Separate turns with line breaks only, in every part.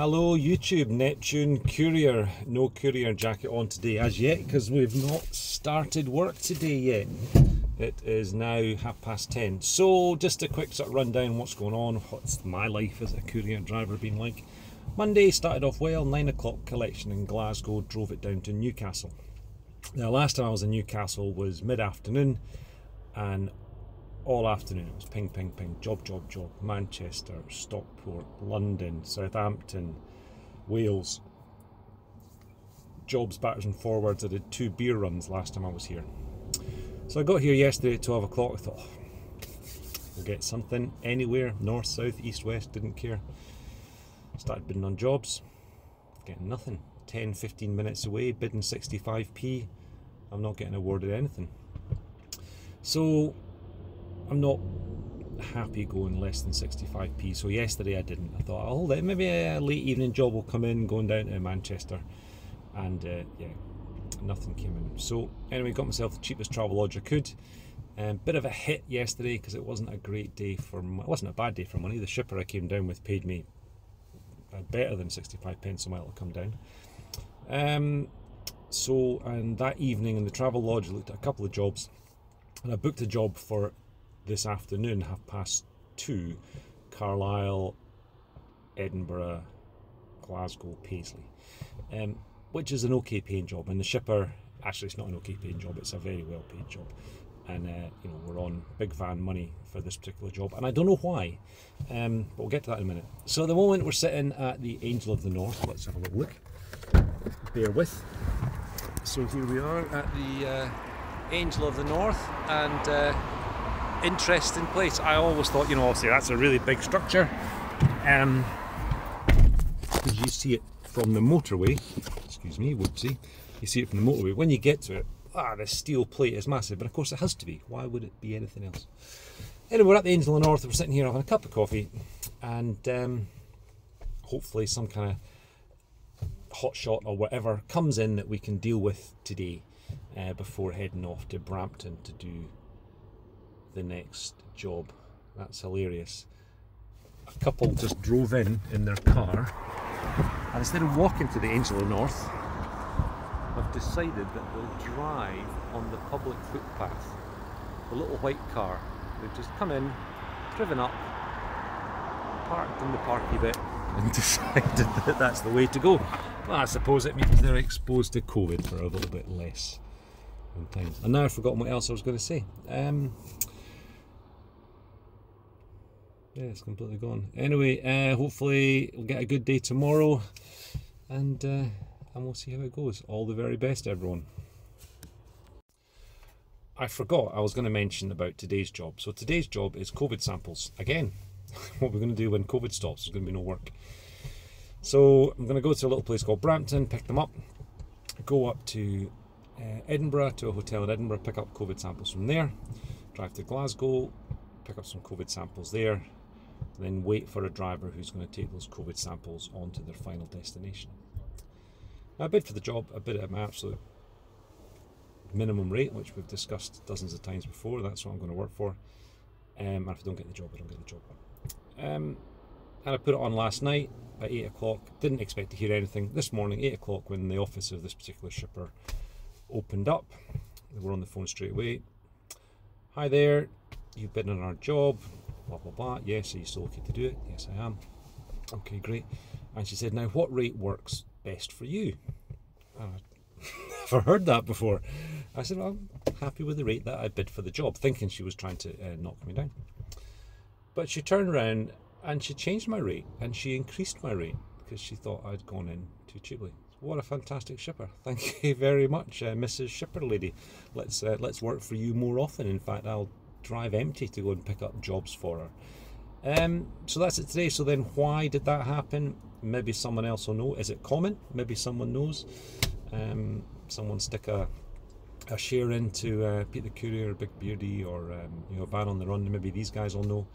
Hello YouTube, Neptune Courier. No courier jacket on today as yet because we've not started work today yet. It is now half past 10. So just a quick sort of rundown what's going on, what's my life as a courier driver been like. Monday started off well, 9 o'clock collection in Glasgow, drove it down to Newcastle. Now last time I was in Newcastle was mid-afternoon and all afternoon. It was ping, ping, ping, job, job, job. Manchester, Stockport, London, Southampton, Wales. Jobs backwards and forwards. I did two beer runs last time I was here. So I got here yesterday at 12 o'clock. I thought, oh, we'll get something anywhere, north, south, east, west, didn't care. Started bidding on jobs, getting nothing. 10, 15 minutes away, bidding 65p. I'm not getting awarded anything. So I'm not happy going less than 65p. So yesterday I didn't. I thought, it. Maybe a late evening job will come in, going down to Manchester. And uh, yeah, nothing came in. So anyway, got myself the cheapest travel lodge I could. Um, bit of a hit yesterday because it wasn't a great day for. It wasn't a bad day for money. The shipper I came down with paid me better than 65 pence a mile to come down. Um, so and that evening in the travel lodge, I looked at a couple of jobs, and I booked a job for this afternoon, half past two, Carlisle, Edinburgh, Glasgow, Paisley, um, which is an okay paying job. And the shipper, actually, it's not an okay paying job; it's a very well paid job. And uh, you know we're on big van money for this particular job, and I don't know why, um, but we'll get to that in a minute. So at the moment we're sitting at the Angel of the North. Let's have a little look. Bear with. So here we are at the uh, Angel of the North, and. Uh, interesting place. I always thought, you know, obviously that's a really big structure. Um, you see it from the motorway, excuse me, whoopsie, you see it from the motorway. When you get to it, ah, the steel plate is massive, but of course it has to be. Why would it be anything else? Anyway, we're at the Angel of the North, we're sitting here having a cup of coffee, and um, hopefully some kind of hot shot or whatever comes in that we can deal with today uh, before heading off to Brampton to do the next job. That's hilarious. A couple just drove in in their car and instead of walking to the Angel of North, have decided that they'll drive on the public footpath. The little white car. They've just come in, driven up, parked in the parky bit and decided that that's the way to go. Well, I suppose it means they're exposed to COVID for a little bit less time. And now I've forgotten what else I was going to say. Um, yeah, it's completely gone. Anyway, uh, hopefully we'll get a good day tomorrow, and uh, and we'll see how it goes. All the very best, everyone. I forgot I was going to mention about today's job. So today's job is COVID samples. Again, what we're going to do when COVID stops, there's going to be no work. So I'm going to go to a little place called Brampton, pick them up, go up to uh, Edinburgh, to a hotel in Edinburgh, pick up COVID samples from there, drive to Glasgow, pick up some COVID samples there, then wait for a driver who's going to take those COVID samples on to their final destination. I bid for the job, I bid at my absolute minimum rate, which we've discussed dozens of times before. That's what I'm going to work for. Um, and if I don't get the job, I don't get the job. Um, and I put it on last night at 8 o'clock. Didn't expect to hear anything. This morning, 8 o'clock, when the office of this particular shipper opened up, they were on the phone straight away. Hi there, you've been on our job blah blah blah. Yes, are you still okay to do it? Yes, I am. Okay, great. And she said, now what rate works best for you? And I've never heard that before. I said, well, I'm happy with the rate that I bid for the job, thinking she was trying to uh, knock me down. But she turned around and she changed my rate and she increased my rate because she thought I'd gone in too cheaply. What a fantastic shipper! Thank you very much, uh, Mrs. Shipper Lady. Let's uh, let's work for you more often. In fact, I'll drive empty to go and pick up jobs for her. Um, so that's it today. So then, why did that happen? Maybe someone else will know. Is it common? Maybe someone knows. Um, someone stick a a share into uh, the Courier, Big Beardy, or um, you know Van on the Run. Maybe these guys will know.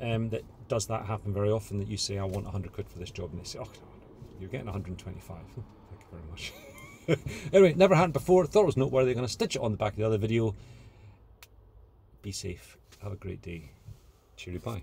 Um, that does that happen very often? That you say, "I want 100 quid for this job," and they say, "Oh, you're getting 125." Thank you very much. anyway, never happened before. Thought it was noteworthy. Going to stitch it on the back of the other video. Be safe. Have a great day. Cheerio. Bye.